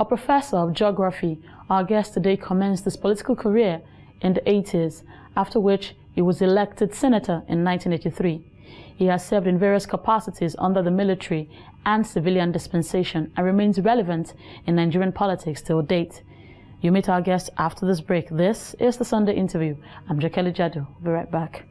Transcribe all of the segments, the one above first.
A professor of geography, our guest today commenced his political career in the 80s, after which he was elected senator in 1983. He has served in various capacities under the military and civilian dispensation and remains relevant in Nigerian politics till date. You meet our guest after this break. This is the Sunday interview. I'm Jekeli Jadu. We'll be right back.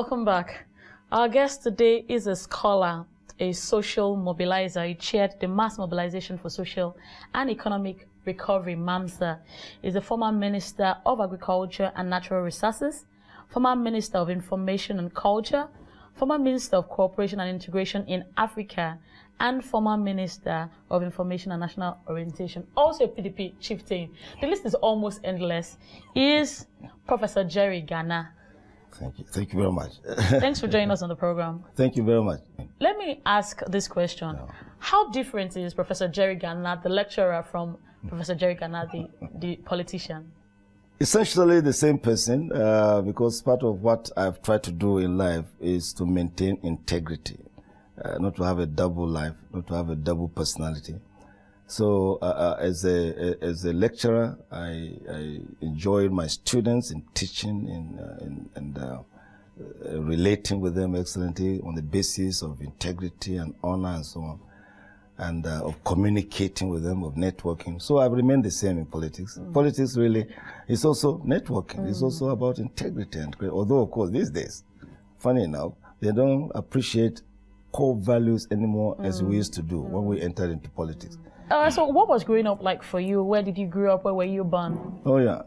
Welcome back. Our guest today is a scholar, a social mobilizer. He chaired the Mass Mobilization for Social and Economic Recovery, MAMSA. He's a former Minister of Agriculture and Natural Resources, former Minister of Information and Culture, former Minister of Cooperation and Integration in Africa, and former Minister of Information and National Orientation, also a PDP chieftain. The list is almost endless. He is Professor Jerry Gana. Thank you. Thank you very much. Thanks for joining us on the program. Thank you very much. Let me ask this question. How different is Professor Jerry Gana, the lecturer, from Professor Jerry Gana, the, the politician? Essentially the same person, uh, because part of what I've tried to do in life is to maintain integrity, uh, not to have a double life, not to have a double personality. So uh, uh as a as a lecturer, I, I enjoyed my students in teaching in, uh, in and uh, relating with them excellently on the basis of integrity and honor and so on, and of communicating with them, of networking. So I've remained the same in politics. Mm. Politics really is also networking. Mm. It's also about integrity and although of course these days, funny enough, they don't appreciate core values anymore mm. as we used to do when we entered into politics. Uh, so, what was growing up like for you? Where did you grow up? Where were you born? Oh yeah,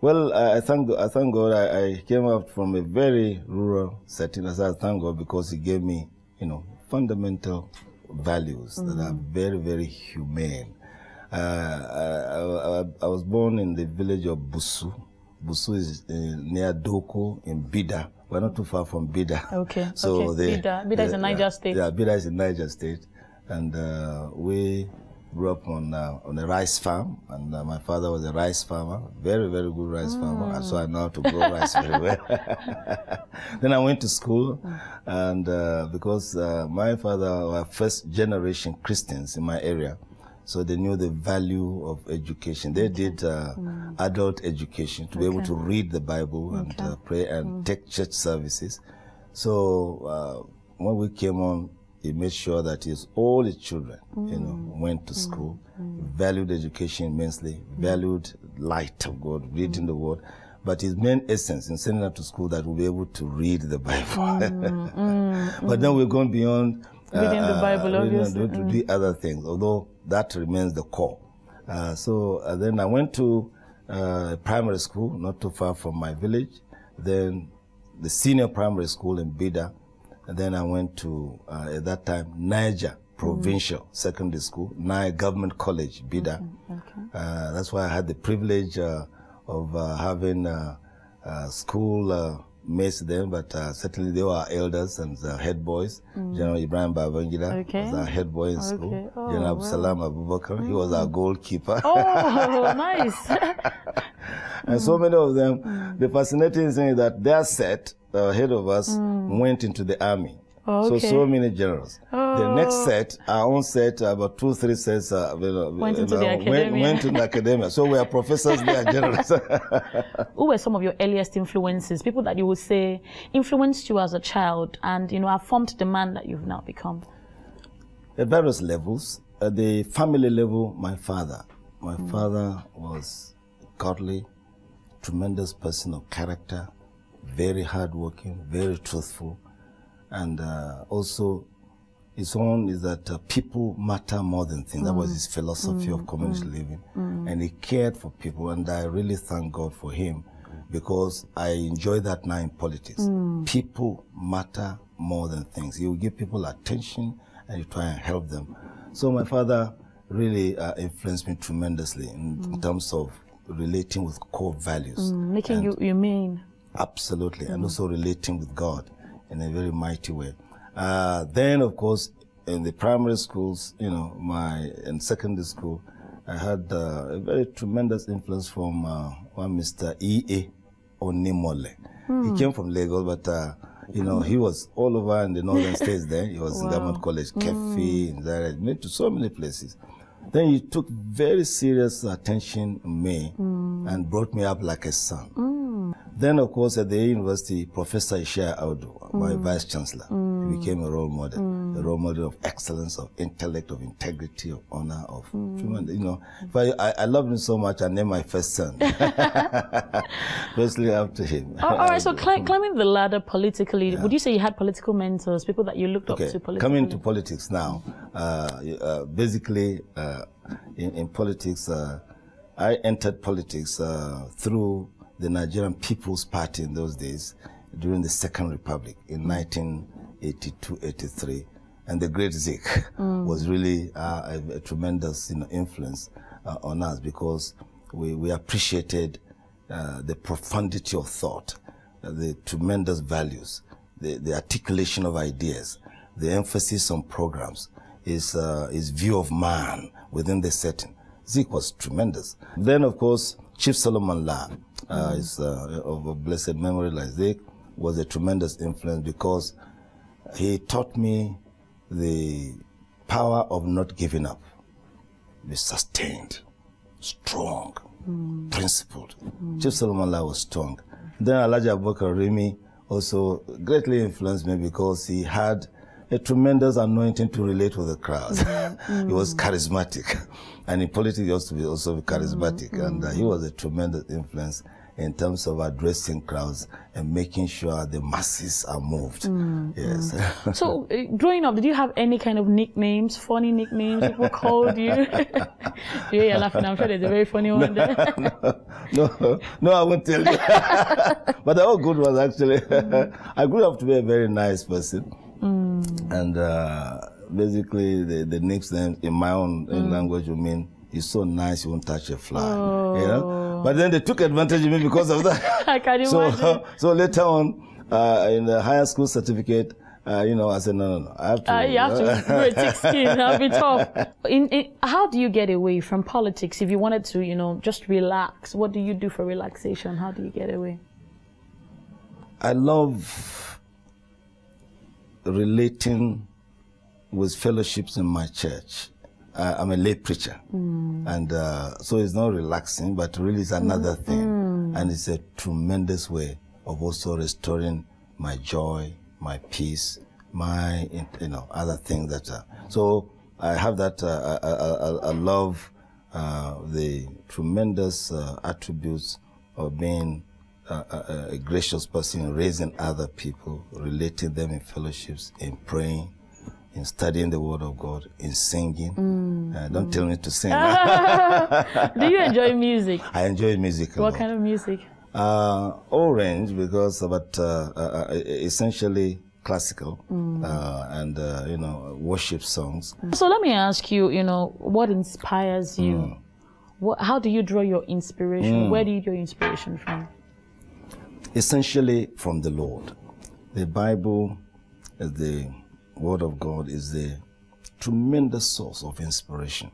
well, I thank I thank God. I, I came up from a very rural setting. As I thank God because He gave me, you know, fundamental values mm -hmm. that are mm-hmm. very very humane. Uh, I, I, I, was born in the village of Busu. Busu is uh, near Doko in Bida. We're not too far from Bida. Okay. So okay. The, Bida. Bida is in Niger State. Yeah, Bida is in Niger State, and uh, we grew up on uh, on a rice farm, and uh, my father was a rice farmer, very very good rice mm. farmer, and so I know how to grow rice very well. then I went to school, and uh, because uh, my father were first generation Christians in my area, so they knew the value of education. They did uh, mm. adult education to okay. be able to read the Bible and uh, pray and mm. take church services. So when we came on he made sure that his all his children, mm. you know, mm. went to school, mm. valued education immensely, mm. valued light of God, reading the Word. But his main essence in sending them to school that we'll be able to read the Bible. Mm, mm, but then we're going beyond uh, reading the Bible, uh, obviously. To, to do other things, although that remains the core. Uh, so uh, then I went to uh, primary school, not too far from my village. Then the senior primary school in Bida, and then I went to, uh, at that time, Niger Provincial mm. Secondary School, Niger Government College, Bida. Okay. okay. Uh, that's why I had the privilege uh, of uh, having uh, school uh, mates then, but certainly they were elders and head boys. Mm. General Ibrahim Babangida okay. was our head boy in school. Oh, General wow. Salam Abubakar, mm. he was our mm. goalkeeper. Oh, nice. and so many of them, mm. the fascinating thing is that their set ahead of us mm. went into the army. Oh, So, so many generals. Oh. The next set, our own set, about two, three sets, uh, you know, Went into the know. Went, went to the academia. So we are professors, they are generals. Who were some of your earliest influences? People that you would say influenced you as a child and, you know, have formed the man that you've now become. At various levels. At the family level, my father. My father was godly, tremendous person of character, very hardworking, very truthful, and uh, also his own is that uh, people matter more than things. That was his philosophy of community living, and he cared for people, and I really thank God for him because I enjoy that now in politics. People matter more than things. He will give people attention and you try and help them. So my father really uh, influenced me tremendously in, in terms of relating with core values. Making you, you mean. Absolutely, and also relating with God in a very mighty way. Uh, then, of course, in the primary schools, you know, my in secondary school, I had uh, a very tremendous influence from uh, one Mr. E. A. Onimole. He came from Lagos, but uh, you know, he was all over in the northern states. Then he was in Government College, Kefi, in Zaria, been to so many places. Then he took very serious attention on me and brought me up like a son. Then, of course, at the university, Professor Ishaya Audu, my vice chancellor, became a role model, a role model of excellence, of intellect, of integrity, of honor, of tremendous, you know. But I, I love him so much. I named my first son, firstly after him. Oh, all right, so cli- climbing the ladder politically, would you say you had political mentors, people that you looked Okay, up to politically? coming to politics now. Uh, uh, basically, uh, in, in politics, uh, I entered politics uh, through the Nigerian People's Party in those days during the Second Republic in 1982-83, and the Great Zik was really uh, a, a tremendous, you know, influence uh, on us because we, we appreciated uh, the profundity of thought, uh, the tremendous values, the, the articulation of ideas, the emphasis on programs, his, uh, his view of man within the setting. Zik was tremendous. Then, of course, Chief Solomon Lar, uh, is, uh, of a blessed memory like Zik, was a tremendous influence because he taught me the power of not giving up, be sustained, strong, principled. Chief Solomon Lar was strong. Then Alhaji Abubakar Rimi also greatly influenced me because he had a tremendous anointing to relate with the crowds. he was charismatic. And in politics, he used to be also charismatic. And uh, he was a tremendous influence in terms of addressing crowds and making sure the masses are moved. Yes. So, uh, growing up, did you have any kind of nicknames, funny nicknames people called you? yeah, you're laughing. I'm sure there's a very funny one there. no, no, I won't tell you. but they're all good ones, actually. I grew up to be a very nice person. And uh, basically, the, the nickname in my own uh, language would mean, you're so nice, you won't touch a fly. You know? But then they took advantage of me because of that. I can so, imagine. so later on, uh, in the higher school certificate, uh, you know, I said, no, no, no, I have to. Uh, you have to grow a thick skin. That'll be tough. In, in, how do you get away from politics? If you wanted to, you know, just relax, what do you do for relaxation? How do you get away? I love relating with fellowships in my church. Uh, I'm a lay preacher, and uh, so it's not relaxing, but really it's another thing, and it's a tremendous way of also restoring my joy, my peace, my you know other things that. Uh, so I have that. Uh, I, I, I love uh, the tremendous uh, attributes of being a, a, a gracious person in raising other people, relating them in fellowships, in praying, in studying the Word of God, in singing. Uh, don't tell me to sing. Do you enjoy music? I enjoy music. What lot. kind of music? Uh, all range because but uh, uh, uh, essentially classical uh, and uh, you know worship songs. So let me ask you, you know, what inspires you? What, how do you draw your inspiration? Where do you draw your inspiration from? essentially from the Lord. The Bible, as the Word of God, is the tremendous source of inspiration.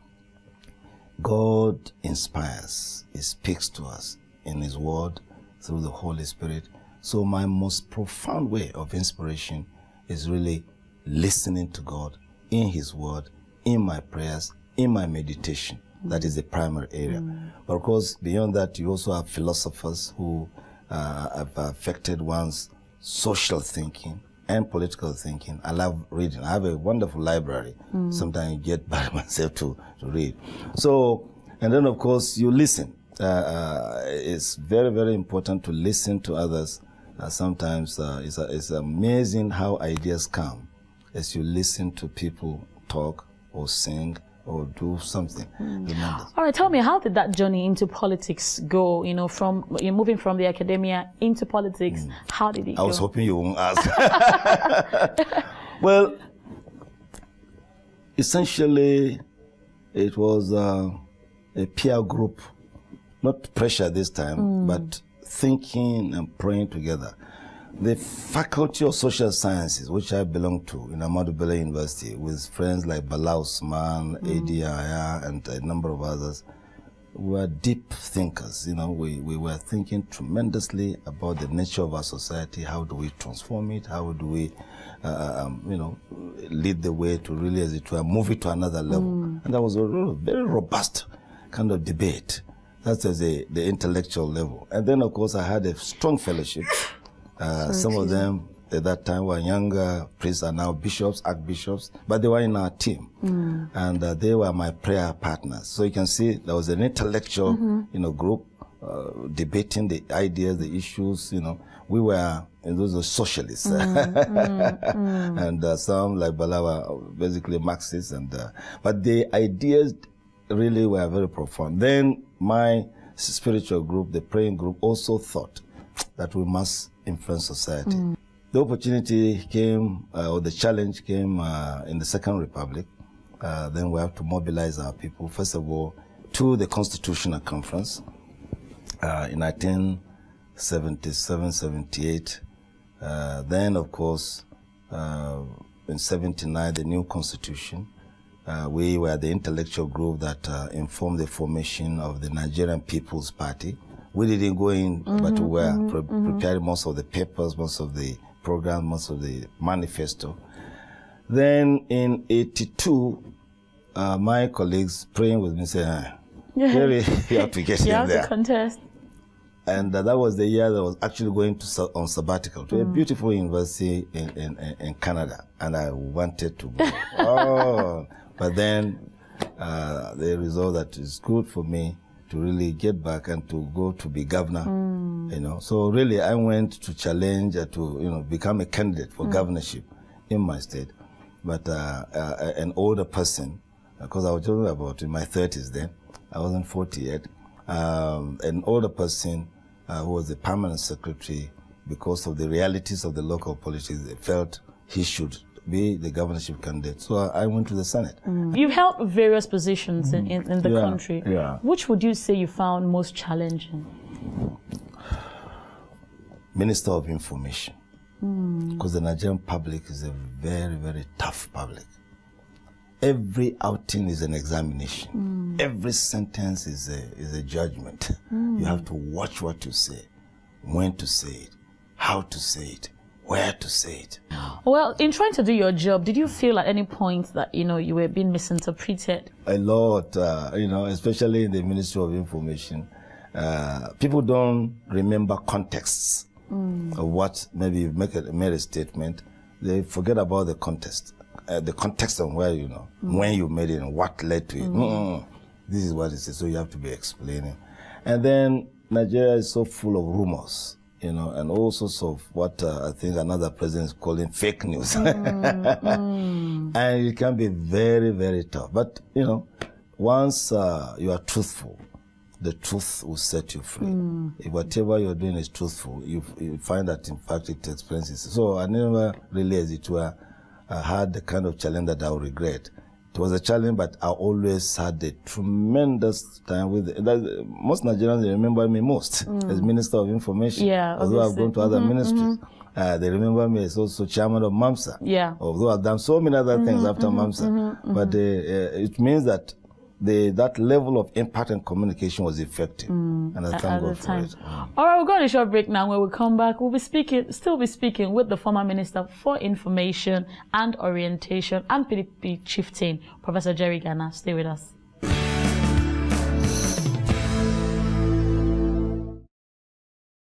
God inspires, He speaks to us in His Word through the Holy Spirit. So, my most profound way of inspiration is really listening to God in His Word, in my prayers, in my meditation. That is the primary area. But of course, beyond that, you also have philosophers who uh, have affected one's social thinking and political thinking. I love reading. I have a wonderful library. Sometimes I get by myself to, to read. So, and then of course, you listen. Uh, uh, it's very, very important to listen to others. Uh, sometimes uh, it's, it's amazing how ideas come as you listen to people talk or sing or do something. Hmm. Tremendous. All right, tell me, how did that journey into politics go? You know, from you're moving from the academia into politics. Hmm. How did it I go? was hoping you won't ask. well, essentially, it was uh, a peer group, not pressure this time, hmm. but thinking and praying together. The Faculty of Social Sciences, which I belong to in Ahmadu Bello University, with friends like Bala Usman, Adi Aya, and a number of others, were deep thinkers. You know, we, we were thinking tremendously about the nature of our society. How do we transform it? How do we, uh, um, you know, lead the way to really, as it were, move it to another level? And that was a very robust kind of debate. That's at the, the intellectual level. And then, of course, I had a strong fellowship. Uh, some of them at that time were younger priests are now bishops, archbishops, but they were in our team. And uh, they were my prayer partners. So you can see there was an intellectual, you know, group uh, debating the ideas, the issues, you know. We were, those were socialists. and uh, some like Bala were basically Marxists. And, uh, but the ideas really were very profound. Then my spiritual group, the praying group, also thought that we must influence society. The opportunity came, uh, or the challenge came uh, in the Second Republic. Uh, then we have to mobilize our people, first of all, to the Constitutional Conference uh, in 1977 78. Uh, then, of course, uh, in 79, the new constitution. Uh, we were the intellectual group that uh, informed the formation of the Nigerian People's Party. We didn't go in, but we were pre- preparing most of the papers, most of the program, most of the manifesto. Then in 82, uh, my colleagues praying with me said, ah, Jerry, you have to get you in there to contest. and uh, that was the year that I was actually going to on sabbatical to a beautiful university in, in, in- in Canada, and I wanted to go. oh, but then uh, they resolved that it's good for me to really get back and to go to be governor. You know, so really I went to challenge uh, to you know become a candidate for governorship in my state, but uh, uh, an older person because I was talking about in my 30s then. I wasn't 40 yet. Um, an older person uh, who was the permanent secretary, because of the realities of the local politics, they felt he should be the governorship candidate. So I, went to the Senate. Mm. You've held various positions in, in, in the Yeah, country. yeah. Which would you say you found most challenging? Minister of Information. Mm. Because the Nigerian public is a very, very tough public. Every outing is an examination. Mm. Every sentence is a, is a judgment. You have to watch what you say, when to say it, how to say it, where to say it. Well, in trying to do your job, did you feel at any point that you know you were being misinterpreted? a lot, uh, you know, especially in the Ministry of Information. Uh, people don't remember contexts of what maybe you make a, made a statement. They forget about the context, uh, the context of where you know when you made it and what led to it. Mm-mm. This is what it is. So you have to be explaining. And then Nigeria is so full of rumors. You know, and all sorts of what uh, I think another president is calling fake news. and it can be very, very tough. But you know, once uh, you are truthful, the truth will set you free. If whatever you're doing is truthful, you, you find that in fact it explains it. So I never really, as it were, uh, had the kind of challenge that I would regret. It was a challenge, but I always had a tremendous time with it. Most Nigerians remember me most mm. as Minister of Information. Yeah, although I've gone to other mm-hmm, ministries. Mm-hmm. Uh, they remember me as also chairman of MAMSA. Yeah. Although I've done so many other things mm-hmm, after MAMSA. But uh, uh, it means that the that level of impact and communication was effective, and I thank God for it. Mm. All right, we'll go on a short break now. When we come back, we'll be speaking, still be speaking with the former Minister for Information and Orientation and PDP Chieftain, Professor Jerry Gana. Stay with us.